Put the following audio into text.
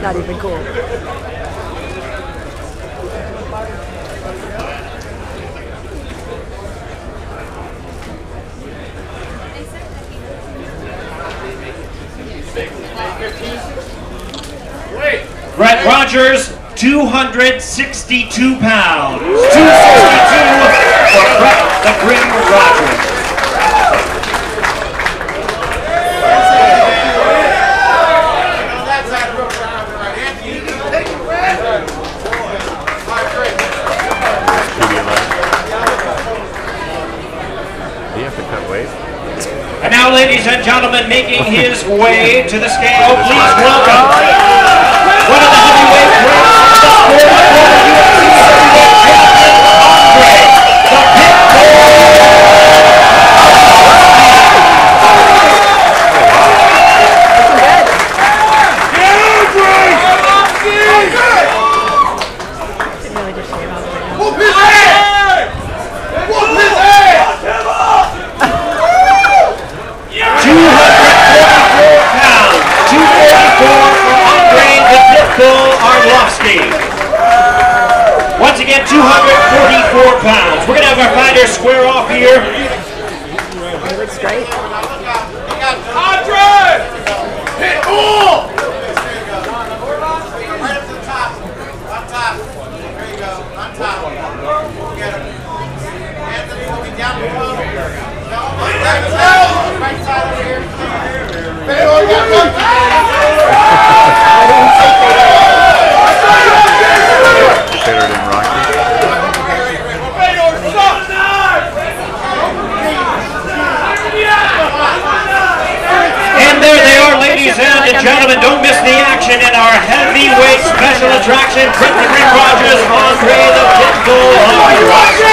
not even cool. Brett Rogers, 262 pounds. 262 for Brett the Grim Rogers. Do you have to cut weight? And now, ladies and gentlemen, making his way to the scale, oh, please Once again, two hundred forty-four pounds. We're gonna have our fighters square off here. To top. On top. Ladies and gentlemen. Don't miss the action in our heavyweight special attraction. Grim Rogers, Andrei the Pitbull